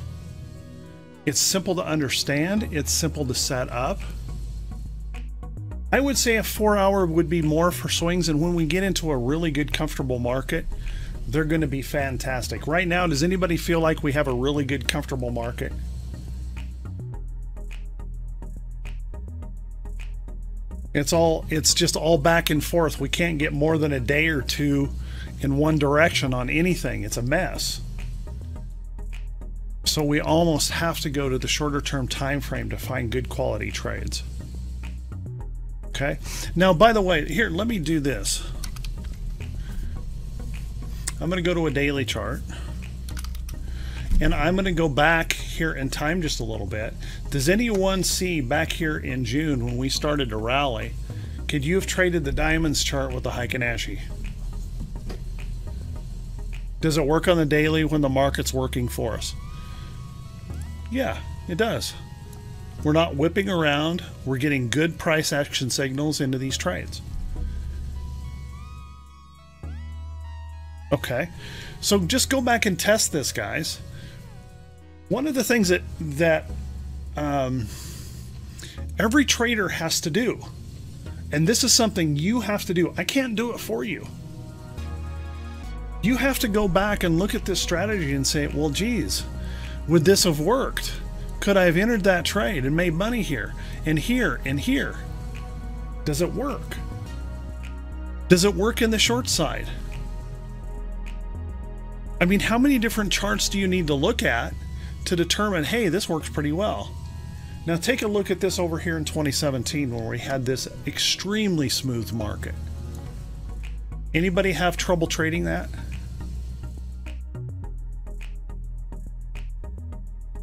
It's simple to understand, it's simple to set up. I would say a four hour would be more for swings, and when we get into a really good, comfortable market, they're going to be fantastic. Right now, does anybody feel like we have a really good, comfortable market? It's all it's just all back and forth. We can't get more than a day or two in one direction on anything. It's a mess. So we almost have to go to the shorter term time frame to find good quality trades. Okay. Now, by the way, here, let me do this. I'm going to go to a daily chart. And I'm going to go back here in time just a little bit. Does anyone see back here in June when we started to rally, could you have traded the diamonds chart with the Heikin Ashi? Does it work on the daily when the market's working for us? Yeah, it does. We're not whipping around. We're getting good price action signals into these trades. Okay, so just go back and test this, guys. One of the things that that um, every trader has to do, and this is something you have to do. I can't do it for you. You have to go back and look at this strategy and say, well, geez, would this have worked? Could I have entered that trade and made money here and here and here? Does it work? Does it work in the short side? I mean, how many different charts do you need to look at to determine, hey, this works pretty well. Now take a look at this over here in 2017 where we had this extremely smooth market. Anybody have trouble trading that?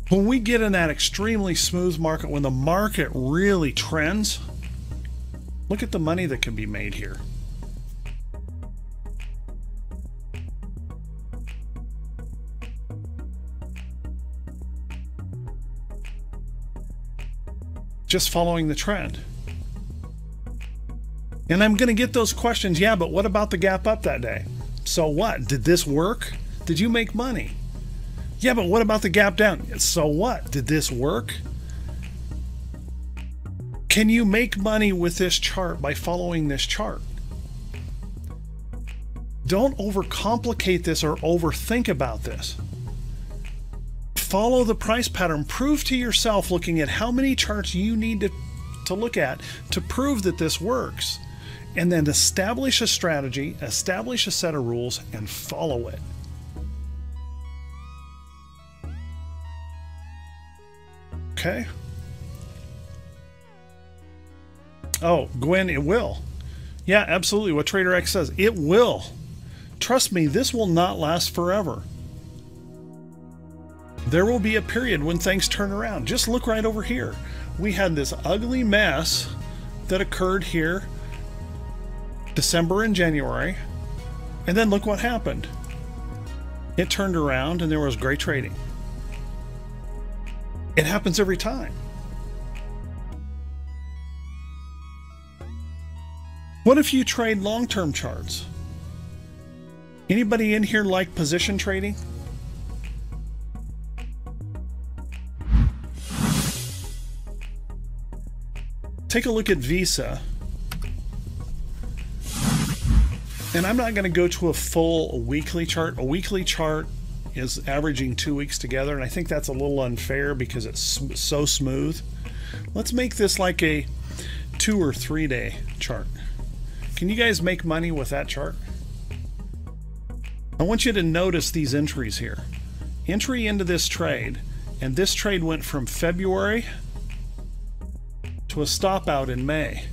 When we get in that extremely smooth market, when the market really trends, look at the money that can be made here. Just following the trend. And I'm going to get those questions. Yeah, but what about the gap up that day? So what? Did this work? Did you make money? Yeah, but what about the gap down? So what? Did this work? Can you make money with this chart by following this chart? Don't overcomplicate this or overthink about this follow the price pattern. Prove to yourself looking at how many charts you need to, to look at to prove that this works. And then establish a strategy, establish a set of rules, and follow it. Okay. Oh, Gwen, it will. Yeah, absolutely. What Trader X says, it will. Trust me, this will not last forever there will be a period when things turn around. Just look right over here. We had this ugly mess that occurred here December and January. And then look what happened. It turned around and there was great trading. It happens every time. What if you trade long-term charts? Anybody in here like position trading? Take a look at Visa. And I'm not going to go to a full weekly chart. A weekly chart is averaging two weeks together, and I think that's a little unfair because it's so smooth. Let's make this like a two or three day chart. Can you guys make money with that chart? I want you to notice these entries here. Entry into this trade, and this trade went from February a stop out in May.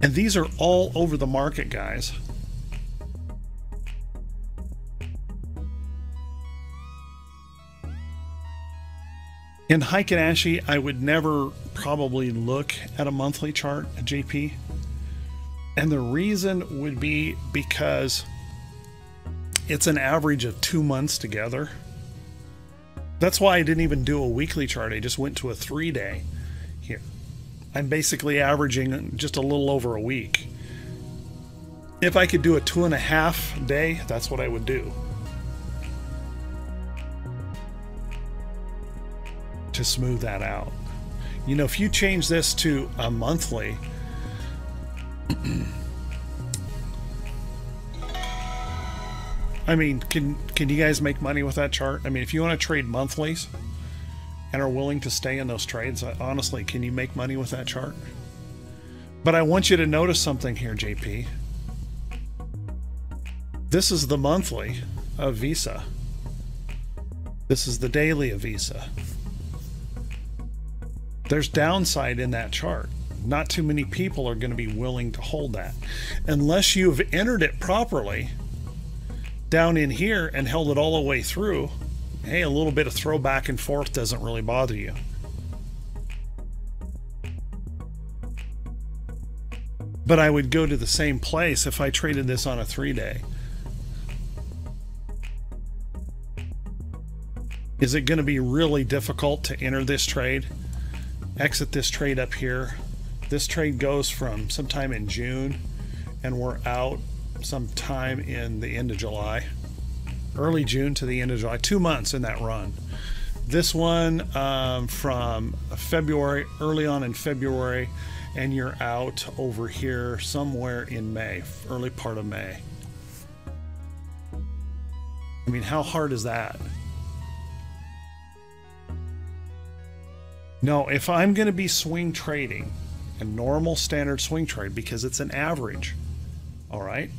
And these are all over the market, guys. In Heikin Ashi, I would never probably look at a monthly chart at JP. And the reason would be because it's an average of two months together. That's why I didn't even do a weekly chart. I just went to a three day here. I'm basically averaging just a little over a week. If I could do a two and a half day, that's what I would do. To smooth that out. You know, if you change this to a monthly, I mean, can can you guys make money with that chart? I mean, if you want to trade monthlies and are willing to stay in those trades, honestly, can you make money with that chart? But I want you to notice something here, JP. This is the monthly of Visa. This is the daily of Visa. There's downside in that chart. Not too many people are going to be willing to hold that. Unless you've entered it properly down in here and held it all the way through, hey, a little bit of throw back and forth doesn't really bother you. But I would go to the same place if I traded this on a three day. Is it going to be really difficult to enter this trade? Exit this trade up here. This trade goes from sometime in June and we're out sometime in the end of July early June to the end of July, two months in that run. This one um, from February, early on in February, and you're out over here somewhere in May, early part of May. I mean, how hard is that? No, if I'm going to be swing trading, a normal standard swing trade, because it's an average, all right?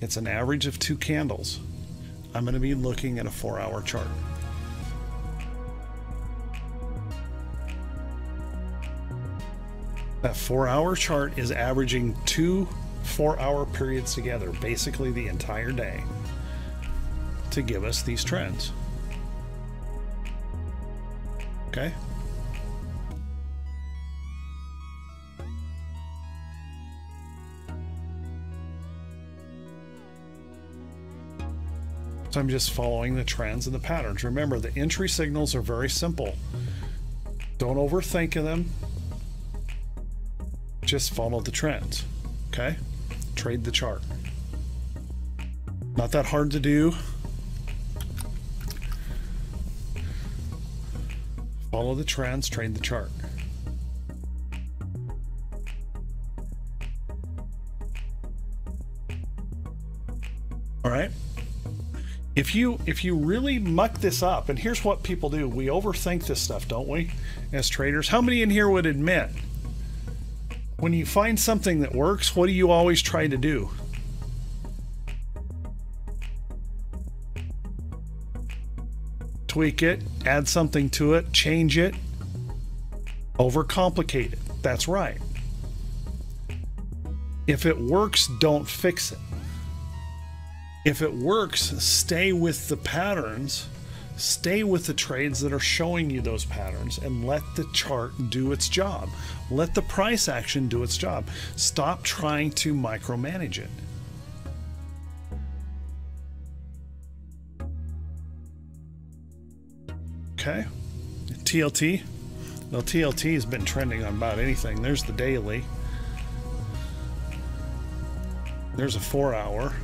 It's an average of two candles. I'm going to be looking at a four hour chart. That four hour chart is averaging two four hour periods together, basically the entire day, to give us these trends. Okay? So I'm just following the trends and the patterns. Remember, the entry signals are very simple. Don't overthink of them. Just follow the trends. Okay? Trade the chart. Not that hard to do. Follow the trends, trade the chart. All right? If you if you really muck this up and here's what people do. We overthink this stuff don't we as traders? How many in here would admit when you find something that works what do you always try to do? Tweak it add something to it change it overcomplicate it. That's right. If it works don't fix it if it works, stay with the patterns, stay with the trades that are showing you those patterns, and let the chart do its job. Let the price action do its job. Stop trying to micromanage it. Okay, TLT. Well, TLT has been trending on about anything. There's the daily. There's a four hour.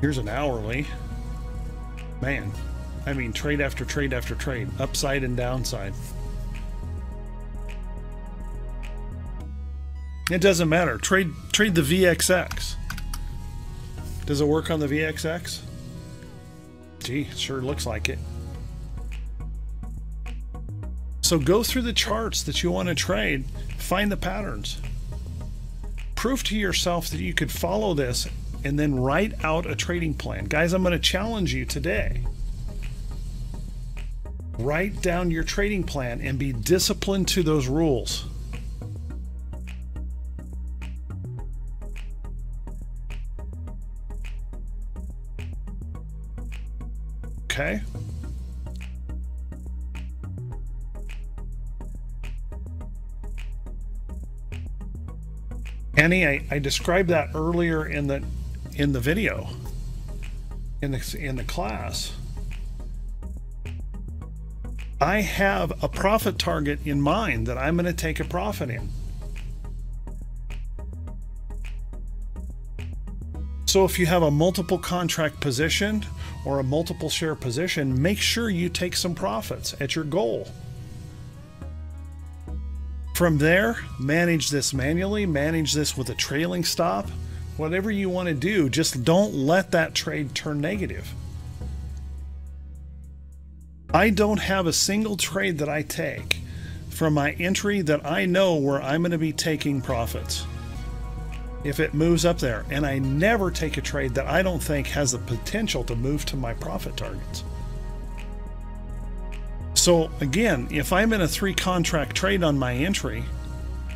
Here's an hourly. Man, I mean, trade after trade after trade, upside and downside. It doesn't matter. Trade trade the VXX. Does it work on the VXX? Gee, sure looks like it. So go through the charts that you want to trade, find the patterns. Prove to yourself that you could follow this and then write out a trading plan. Guys, I'm going to challenge you today. Write down your trading plan and be disciplined to those rules. Okay. Annie, I, I described that earlier in the in the video in the in the class. I have a profit target in mind that I'm going to take a profit in. So if you have a multiple contract position or a multiple share position, make sure you take some profits at your goal. From there, manage this manually, manage this with a trailing stop, whatever you want to do, just don't let that trade turn negative. I don't have a single trade that I take from my entry that I know where I'm going to be taking profits if it moves up there. And I never take a trade that I don't think has the potential to move to my profit targets. So again, if I'm in a three contract trade on my entry,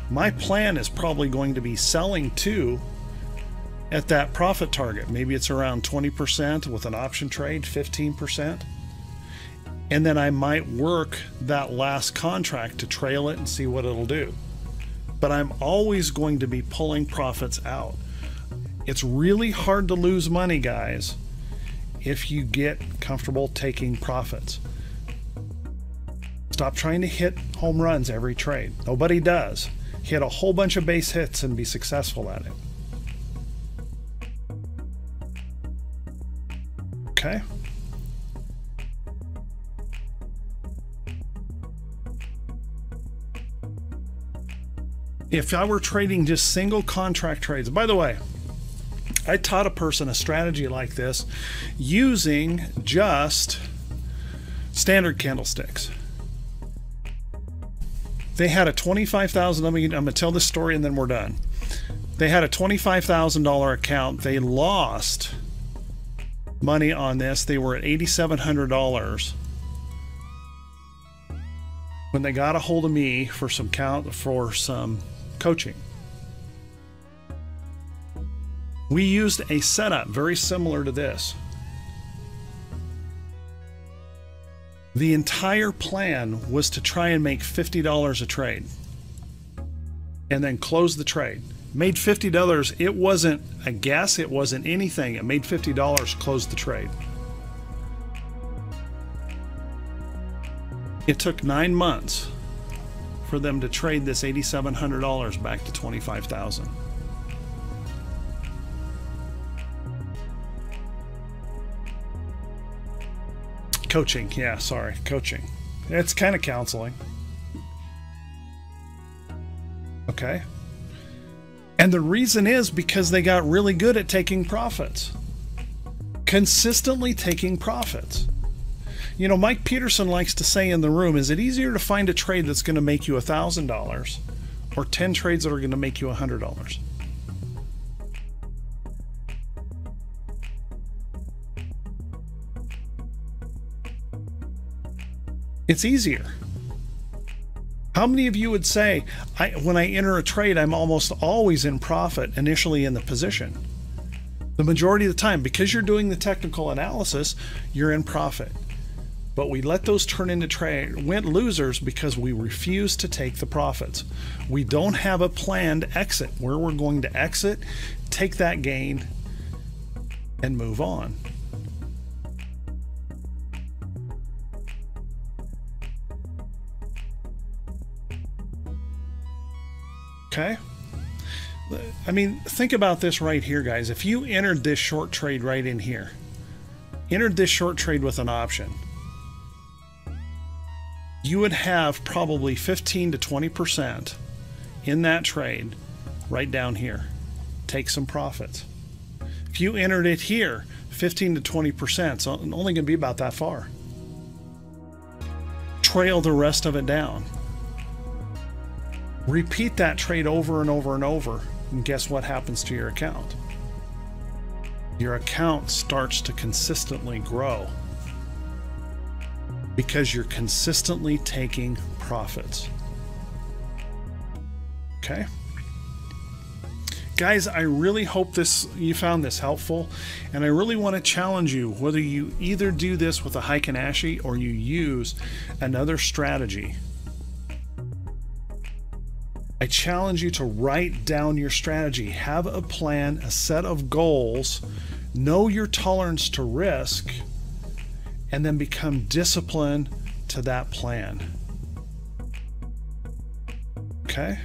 my plan is probably going to be selling two at that profit target. Maybe it's around 20% with an option trade, 15%. And then I might work that last contract to trail it and see what it'll do but I'm always going to be pulling profits out. It's really hard to lose money, guys, if you get comfortable taking profits. Stop trying to hit home runs every trade. Nobody does. Hit a whole bunch of base hits and be successful at it. Okay. if I were trading just single contract trades, by the way, I taught a person a strategy like this using just standard candlesticks. They had a $25,000, I'm going to tell this story and then we're done. They had a $25,000 account. They lost money on this. They were at $8,700 when they got a hold of me for some count for some coaching. We used a setup very similar to this. The entire plan was to try and make $50 a trade and then close the trade. Made $50. It wasn't a guess, it wasn't anything. It made $50, closed the trade. It took nine months for them to trade this $8,700 back to 25000 Coaching, yeah, sorry, coaching. It's kind of counseling. Okay. And the reason is because they got really good at taking profits. Consistently taking profits. You know, Mike Peterson likes to say in the room, is it easier to find a trade that's going to make you $1,000 or 10 trades that are going to make you $100? It's easier. How many of you would say, I, when I enter a trade, I'm almost always in profit initially in the position? The majority of the time, because you're doing the technical analysis, you're in profit but we let those turn into trade went losers because we refuse to take the profits. We don't have a planned exit where we're going to exit, take that gain, and move on. Okay? I mean, think about this right here, guys. If you entered this short trade right in here, entered this short trade with an option, you would have probably 15 to 20% in that trade right down here. Take some profits. If you entered it here, 15 to 20%, it's only going to be about that far. Trail the rest of it down. Repeat that trade over and over and over, and guess what happens to your account? Your account starts to consistently grow because you're consistently taking profits. Okay? Guys, I really hope this you found this helpful, and I really want to challenge you whether you either do this with a Heikin Ashi or you use another strategy. I challenge you to write down your strategy, have a plan, a set of goals, know your tolerance to risk, and then become disciplined to that plan. Okay?